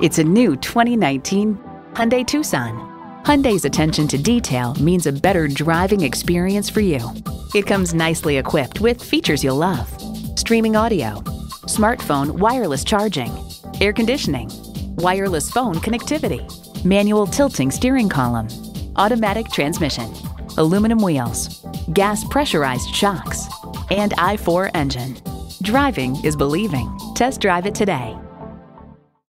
It's a new 2019 Hyundai Tucson. Hyundai's attention to detail means a better driving experience for you. It comes nicely equipped with features you'll love. Streaming audio, smartphone wireless charging, air conditioning, wireless phone connectivity, manual tilting steering column, automatic transmission, aluminum wheels, gas pressurized shocks, and i4 engine. Driving is believing. Test drive it today.